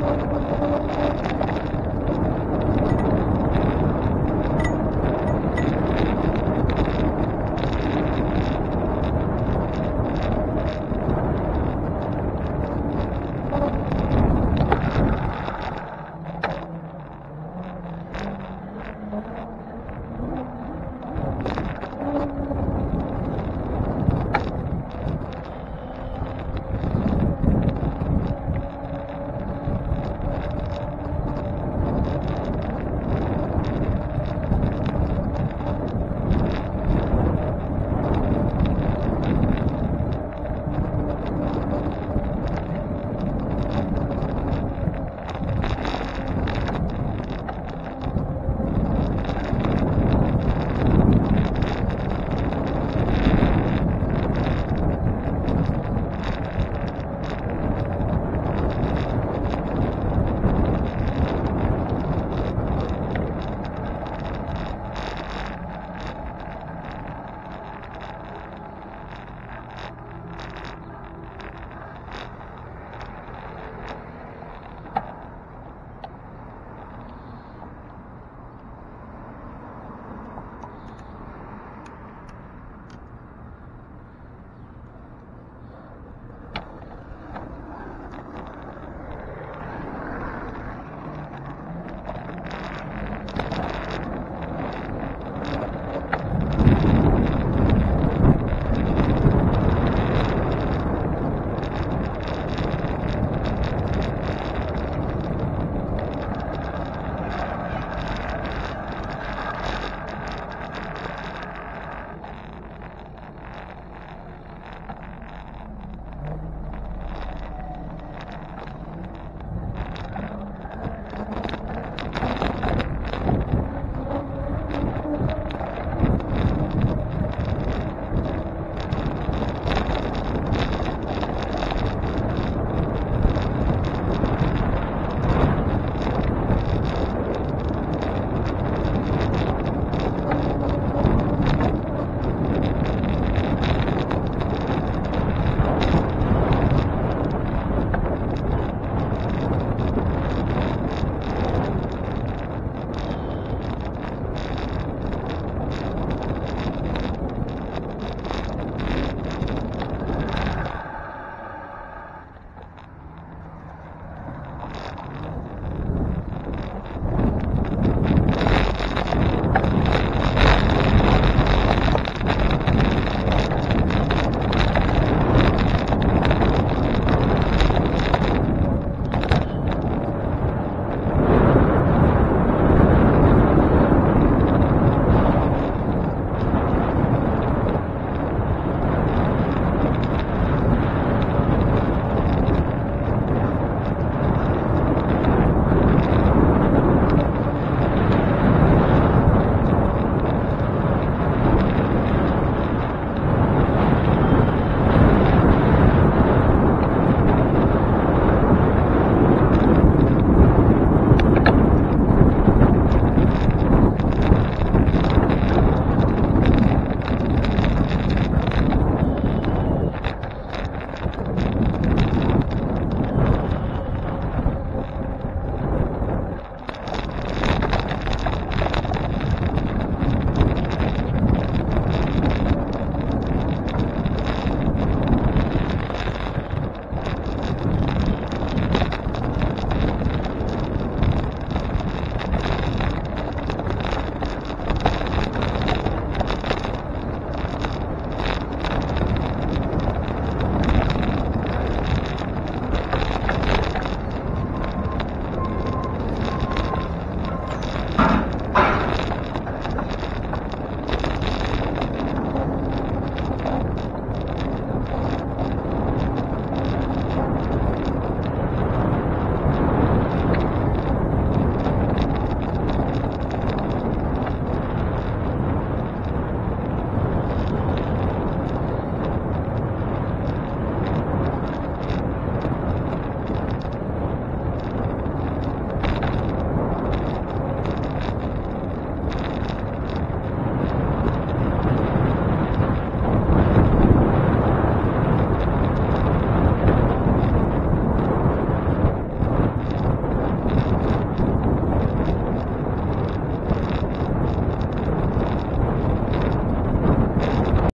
あっ。